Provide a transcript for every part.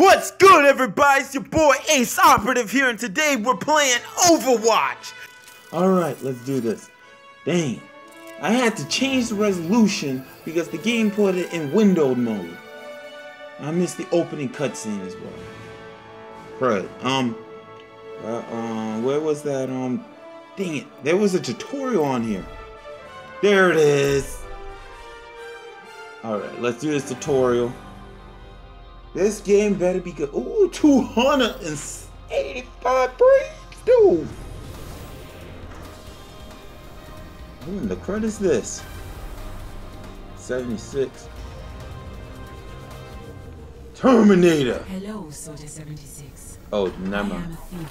What's good, everybody? It's your boy Ace Operative here, and today we're playing Overwatch. Alright, let's do this. Dang. I had to change the resolution because the game put it in windowed mode. I missed the opening cutscene as well. Crud. Um, uh, um, where was that? Um, dang it. There was a tutorial on here. There it is. Alright, let's do this tutorial. This game better be good. Ooh, 285 brains, dude. What in the crud is this? 76. Terminator. Hello, Soldier 76. Oh, I never. am Athena.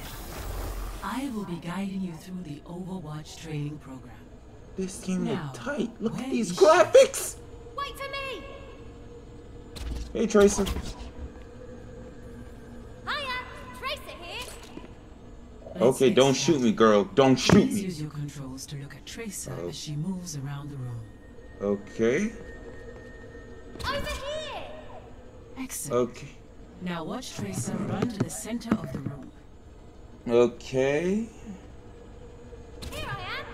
I will be guiding you through the Overwatch training program. This game look tight. Look at these graphics. Wait for me! Hey, Tracer. Okay, don't shoot me, girl. Don't shoot Please me. use your controls to look at Tracer Oh. as she oh. moves around the room. Okay. Over here! Excellent. Okay. Now watch Tracer run to the center of the room. Okay. Here I am!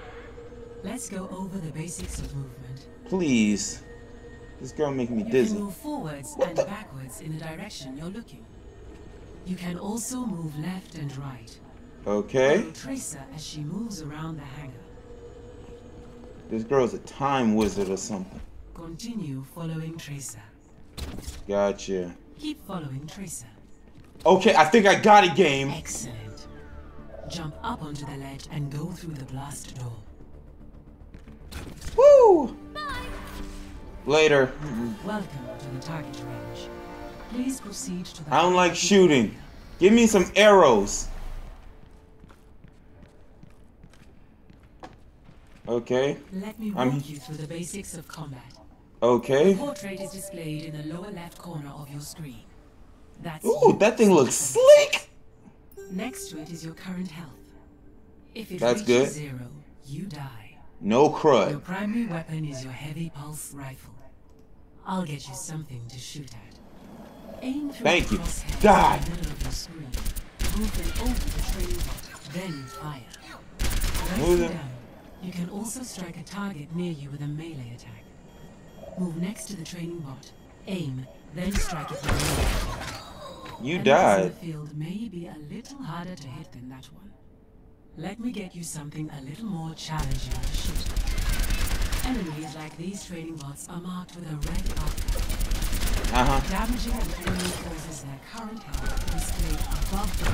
Let's go over the basics of movement. Please. This girl making me You dizzy. can move forwards What and the- backwards in the direction you're looking. You can also move left and right. Okay. Tracer as she moves around the hangar. This girl's a time wizard or something. Continue following Tracer. Gotcha. Keep following Tracer. Okay, I think I got it, game. Excellent. Jump up onto the ledge and go through the blast door. Woo! Bye! Later. Welcome to the target range. Please proceed to the. I don't like shooting. area. Give me some arrows. Okay. Let me I'm- walk you through the basics of combat. Okay. The Portrait is displayed in the lower left corner of your screen. That's Ooh, you. that thing looks sleek. Next to it is your current health. If it That's reaches good. zero, you die. No crud. Your primary weapon is your heavy pulse rifle. I'll get you something to shoot at. Aim through Thank the you. in the middle of your screen. Move them over the block, then fire. Move Move them. Down. You can also strike a target near you with a melee attack. Move next to the training bot. Aim, then strike it with a melee. You Enemies died. the field may be a little harder to hit than that one. Let me get you something a little more challenging to shoot. Enemies like these training bots are marked with a red marker. Uh huh. Damaging an enemy causes their current health to display above the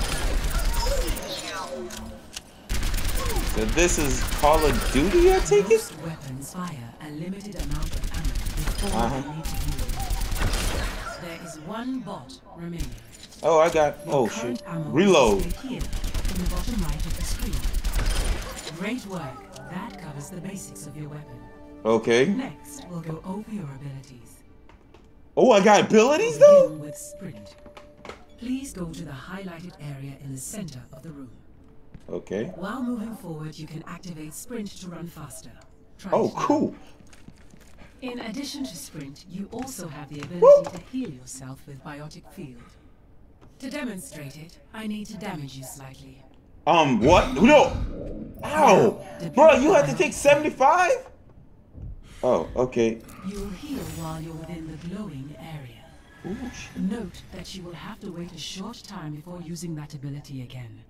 So this is Call of Duty, I take it? Most weapons fire a limited amount of ammo before uh-huh. they to use. There is one bot remaining. Oh, I got. Oh shit. Reload. here in the bottom right of the screen. Great work. That covers the basics of your weapon. Okay. Next, we'll go over your abilities. Oh, I got abilities though. With sprint. Please go to the highlighted area in the center of the room. Okay. While moving forward, you can activate sprint to run faster. Try Oh, cool. In addition to sprint, you also have the ability Woo! to heal yourself with biotic field. To demonstrate it, I need to damage you slightly. Um, what? No. Ow, bro, you have to take seventy-five. Oh, okay. You'll heal while you're within the glowing area. Ooh. Note that you will have to wait a short time before using that ability again.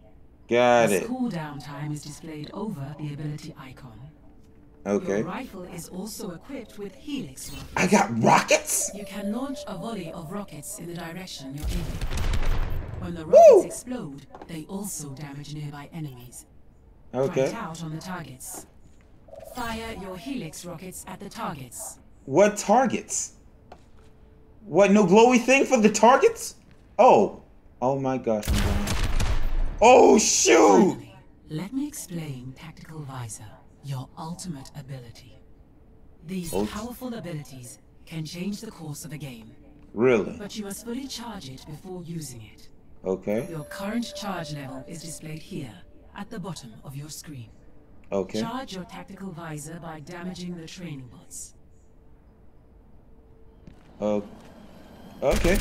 Got it. cooldown time is displayed over the ability icon. Okay. Your rifle is also equipped with helix rockets. I got rockets. You can launch a volley of rockets in the direction you're aiming. When the Woo! rockets explode, they also damage nearby enemies. Okay. it out on the targets. Fire your helix rockets at the targets. What targets? What? No glowy thing for the targets? Oh. Oh my gosh. Oh shoot! Finally, let me explain Tactical Visor, your ultimate ability. These Ult- powerful abilities can change the course of a game, Really? but you must fully charge it before using it. Okay. Your current charge level is displayed here, at the bottom of your screen. Okay. Charge your tactical visor by damaging the training bots. Oh. Okay.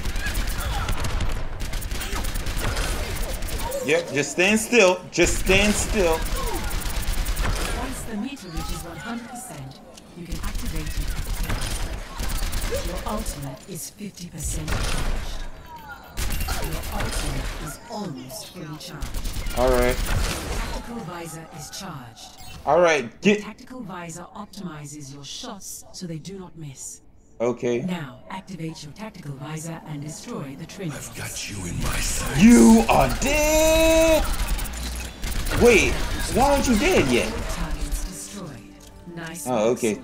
Yep, just stand still. Just stand still. Once the meter reaches 100%, you can activate it. Your ultimate is 50% charged. Your ultimate is almost fully charged. Alright. Tactical visor is charged. Alright, get. Tactical visor optimizes your shots so they do not miss. Okay. Now, activate your tactical visor and destroy the train. I've Got you in my sight. You are dead! Wait, why aren't you dead yet? Targets destroyed. Nice Oh, okay.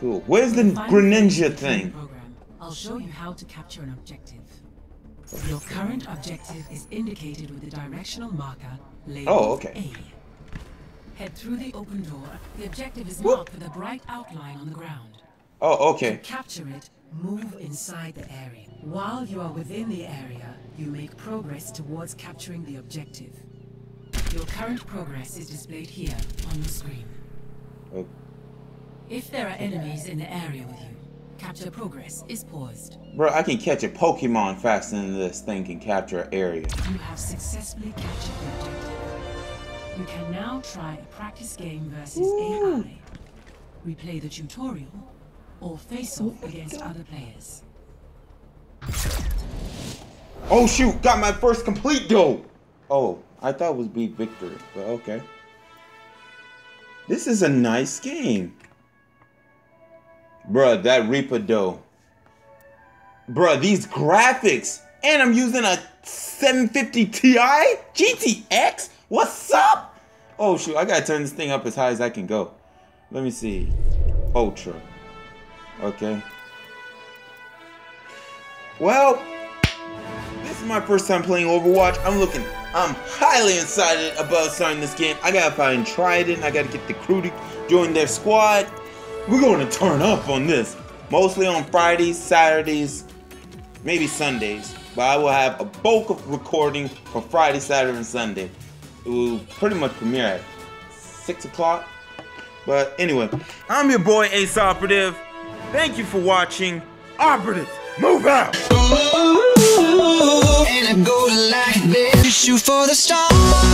Cool. Where's the Greninja of the training thing? Program. I'll show you how to capture an objective. Your current objective is indicated with the directional marker labeled Oh, okay. A. Head through the open door. The objective is Whoop. marked with a bright outline on the ground. Oh, okay. Capture it, move inside the area. While you are within the area, you make progress towards capturing the objective. Your current progress is displayed here on the screen. Oh, If there are enemies in the area with you, capture progress is paused. Bro, I can catch a Pokemon faster than this thing can capture an area. You have successfully captured the objective. You can now try a practice game versus AI, replay the tutorial, or face off against other players. Oh shoot, got my first complete though. Oh, I thought it was beat victory, but okay. This is a nice game. Bruh, that Reaper dough. Bruh, these graphics. And I'm using a 750 Ti GTX. What's up? Oh shoot, I gotta turn this thing up as high as I can go. Let me see. Ultra. Okay. Well, this is my first time playing Overwatch. I'm looking, I'm highly excited about starting this game. I gotta find Trident. I gotta get the crew to join their squad. We're gonna turn up on this. Mostly on Fridays, Saturdays, maybe Sundays. But I will have a bulk of recording for Friday, Saturday, and Sunday. It will pretty much premiere at 6 o'clock. But anyway, I'm your boy Ace Operative. Thank you for watching. Operative, move out! And I go like this. Shoot for the stars.